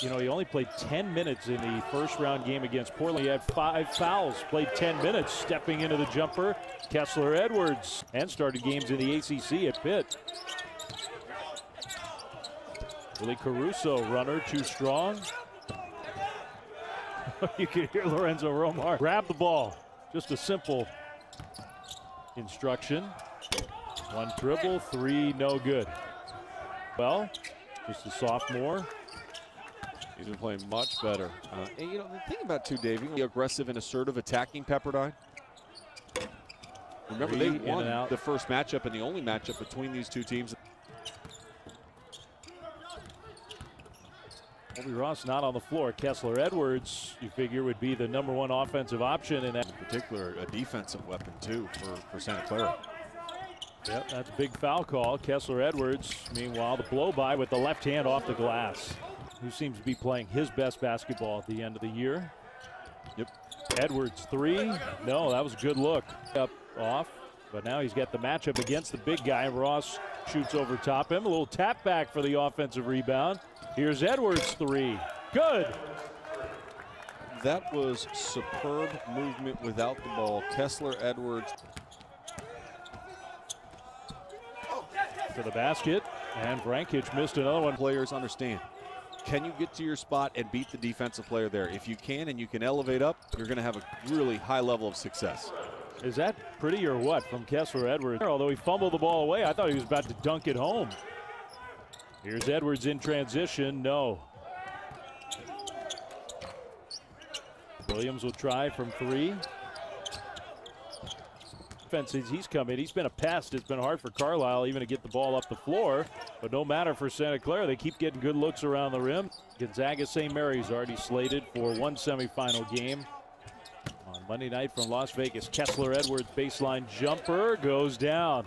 you know, he only played 10 minutes in the first round game against Portland. He had five fouls, played 10 minutes, stepping into the jumper. Kessler Edwards, and started games in the ACC at Pitt. Willie Caruso, runner, too strong. you can hear Lorenzo Romar grab the ball. Just a simple instruction. One dribble, three, no good. Well, just a sophomore. He's been playing much better. Uh, and you know, the thing about two, Dave, the aggressive and assertive attacking Pepperdine. Remember, they Three won the first matchup and the only matchup between these two teams. Colbey Ross not on the floor. Kessler Edwards, you figure, would be the number one offensive option in that. In particular, a defensive weapon, too, for, for Santa Clara. Yep, that's a big foul call. Kessler Edwards, meanwhile, the blow by with the left hand off the glass. Who seems to be playing his best basketball at the end of the year. Yep. Edwards three. No, that was a good look. Up off. But now he's got the matchup against the big guy. Ross shoots over top him. A little tap back for the offensive rebound. Here's Edwards three. Good. That was superb movement without the ball. Kessler Edwards To the basket. And Vrankic missed another one. players understand. Can you get to your spot and beat the defensive player there? If you can and you can elevate up, you're going to have a really high level of success. Is that pretty or what from Kessler Edwards? Although he fumbled the ball away, I thought he was about to dunk it home. Here's Edwards in transition. No. Williams will try from three. Defenses, he's come in. He's been a pest. It's been hard for Carlisle even to get the ball up the floor. But no matter for Santa Clara, they keep getting good looks around the rim. Gonzaga St. Mary's already slated for one semifinal game on Monday night from Las Vegas. Kessler Edwards baseline jumper goes down.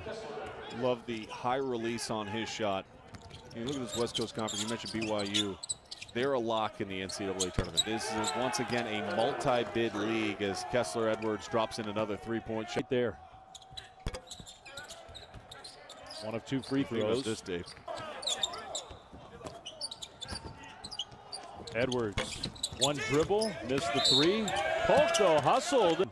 Love the high release on his shot. You look at this West Coast Conference. You mentioned BYU. They're a lock in the NCAA tournament. This is once again a multi-bid league as Kessler Edwards drops in another three-point shot. Right there. One of two free throws. this, Dave. Edwards, one dribble, missed the three. Polk though hustled.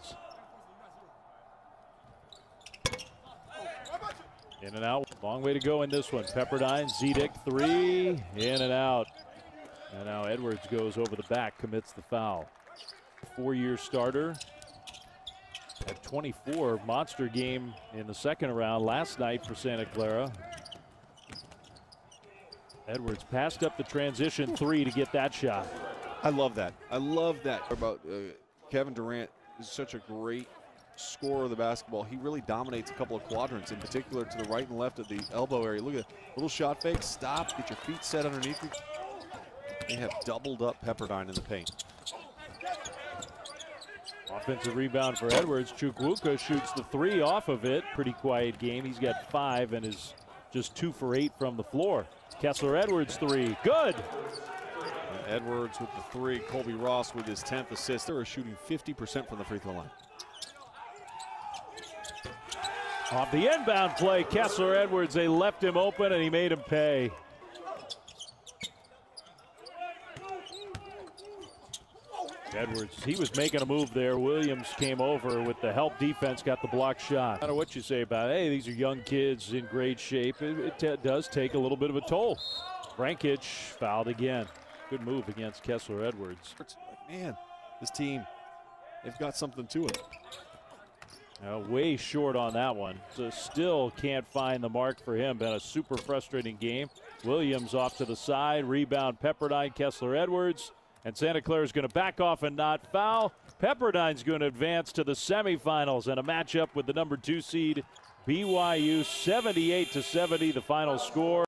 In and out. Long way to go in this one. Pepperdine, Zidek, three, in and out. And now Edwards goes over the back, commits the foul. Four-year starter. Had 24 monster game in the second round last night for Santa Clara. Edwards passed up the transition three to get that shot. I love that. I love that about uh, Kevin Durant is such a great scorer of the basketball. He really dominates a couple of quadrants, in particular to the right and left of the elbow area. Look at little shot fake, stop, get your feet set underneath you. They have doubled up Pepperdine in the paint. Offensive rebound for Edwards. Chukwuka shoots the three off of it. Pretty quiet game. He's got five and is just two for eight from the floor. Kessler Edwards three. Good. And Edwards with the three, Colbey Ross with his 10th assist. They're shooting 50% from the free throw line. Off the inbound play, Kessler Edwards, they left him open and he made him pay. Edwards, he was making a move there. Williams came over with the help defense, got the block shot. No matter what you say about, it, hey, these are young kids in great shape, it, it does take a little bit of a toll. Vrankic fouled again. Good move against Kessler Edwards. Man, this team, they've got something to it. Uh, way short on that one. So still can't find the mark for him. Been a super frustrating game. Williams off to the side. Rebound Pepperdine, Kessler Edwards. And Santa Clara is going to back off and not foul. Pepperdine's going to advance to the semifinals and a matchup with the number two seed BYU 78 to 70, the final score.